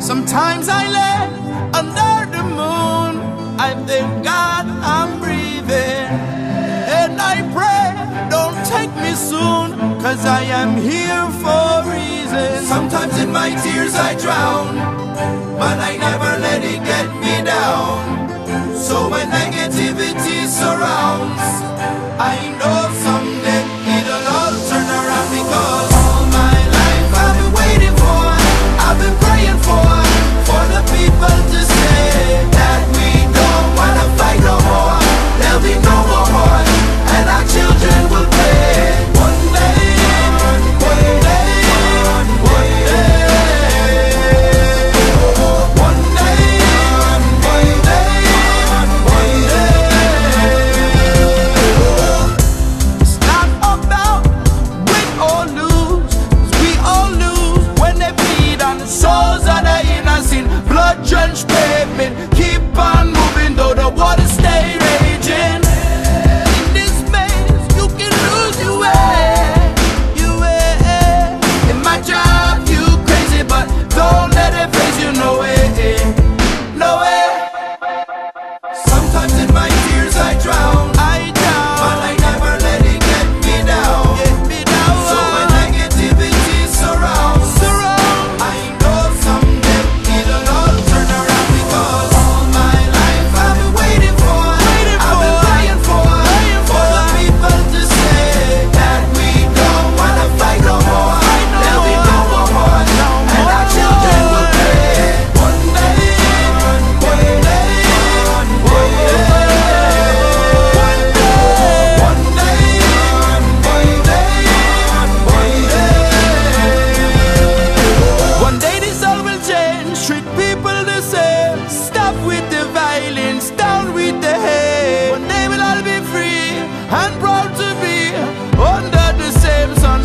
Sometimes I lay under the moon. I thank God I'm breathing. And I pray, don't take me soon, cause I am here for you. Sometimes in my tears I drown. But I never let it get me down. So when negativity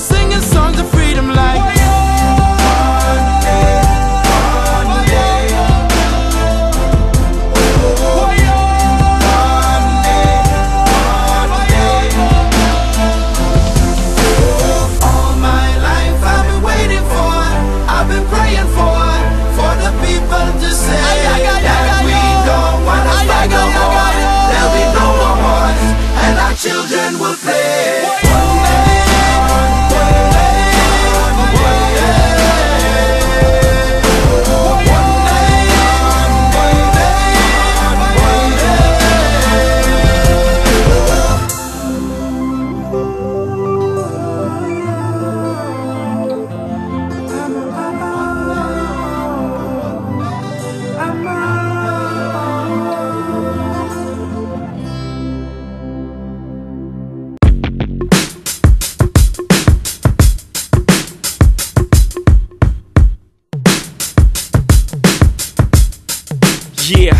singing songs of freedom Yeah,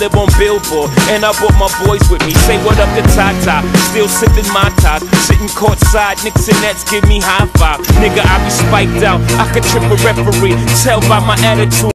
live on Billboard, and I brought my boys with me. Say what up to Tata, still sipping my top. Sitting courtside, Knicks and Nets give me high five. Nigga, I be spiked out, I could trip a referee. Tell by my attitude.